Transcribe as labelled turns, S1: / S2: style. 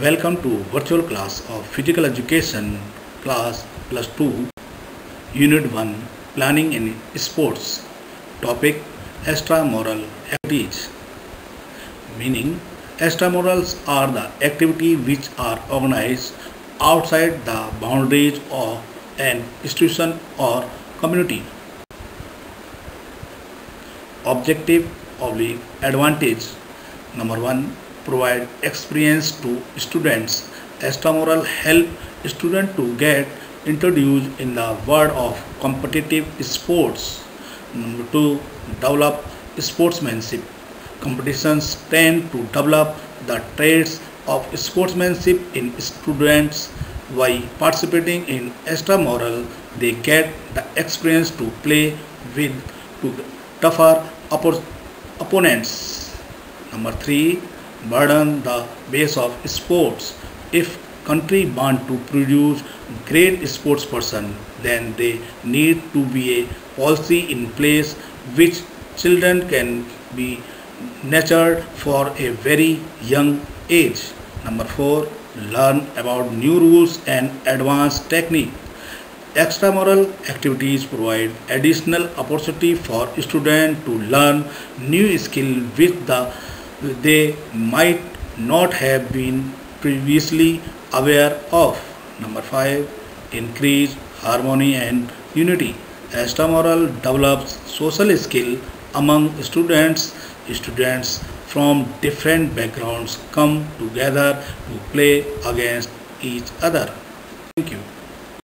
S1: Welcome to virtual class of physical education class plus 2 unit 1 planning in sports. Topic extramural activities. Meaning extramurals are the activity which are organized outside the boundaries of an institution or community. Objective oblique advantage. Number 1 provide experience to students extramural help students to get introduced in the world of competitive sports. Number 2 develop sportsmanship. Competitions tend to develop the traits of sportsmanship in students. By participating in extramural they get the experience to play with to tougher opponents. Number 3 burden the base of sports. If country want to produce great sports person, then they need to be a policy in place which children can be nurtured for a very young age. Number four, learn about new rules and advanced technique. Extramural activities provide additional opportunity for students to learn new skill with the they might not have been previously aware of. Number 5. Increase harmony and unity. Extramural develops social skill among students. Students from different backgrounds come together to play against each other. Thank you.